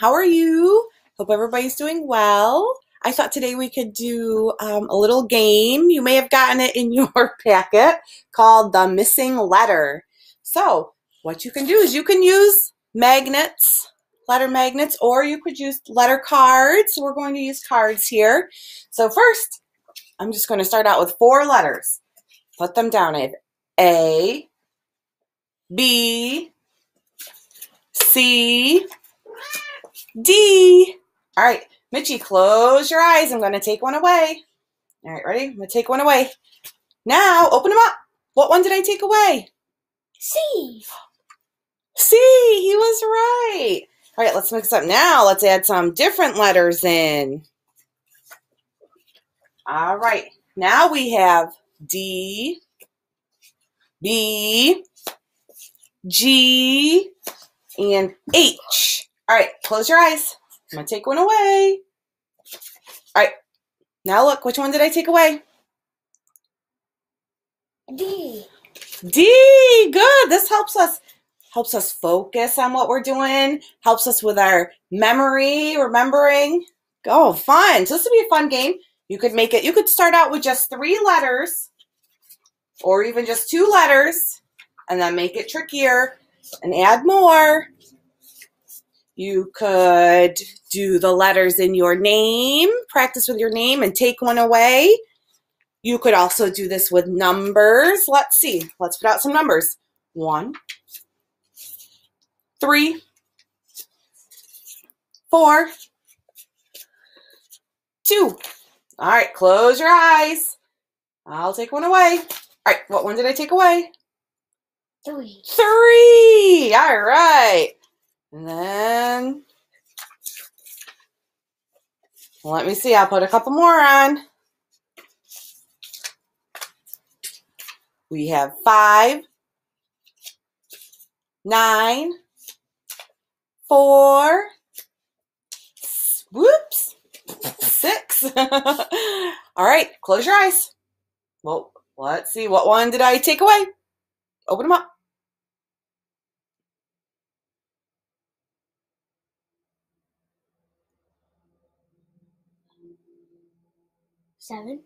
How are you? Hope everybody's doing well. I thought today we could do um, a little game. You may have gotten it in your packet called The Missing Letter. So, what you can do is you can use magnets, letter magnets, or you could use letter cards. We're going to use cards here. So, first, I'm just going to start out with four letters. Put them down. I have A, B, C, D. All right, Mitchie, close your eyes. I'm going to take one away. All right, ready? I'm going to take one away. Now, open them up. What one did I take away? C. C. He was right. All right, let's mix up now. Let's add some different letters in. All right, now we have D, B, G, and H. All right, close your eyes. I'm going to take one away. All right, now look, which one did I take away? D. D. Good. This helps us helps us focus on what we're doing, helps us with our memory, remembering. Oh, fun. So this would be a fun game. You could make it, you could start out with just three letters or even just two letters and then make it trickier and add more. You could do the letters in your name, practice with your name, and take one away. You could also do this with numbers. Let's see. Let's put out some numbers. One, three, four, two. All right, close your eyes. I'll take one away. All right, what one did I take away? Three. Three. All right. And then, let me see. I'll put a couple more on. We have five, nine, four, whoops, six. All right, close your eyes. Well, let's see. What one did I take away? Open them up. Seven.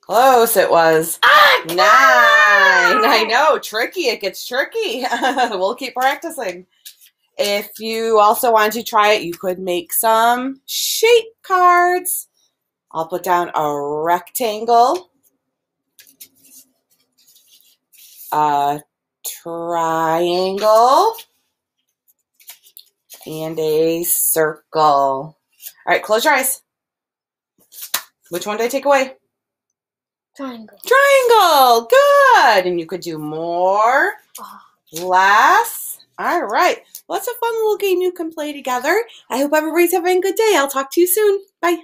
Close it was. Ah, Nine. I know. Tricky. It gets tricky. we'll keep practicing. If you also want to try it, you could make some shape cards. I'll put down a rectangle, a triangle, and a circle. All right, close your eyes. Which one did I take away? Triangle. Triangle. Good. And you could do more. Oh. Less. All right. Well, that's a fun little game you can play together. I hope everybody's having a good day. I'll talk to you soon. Bye.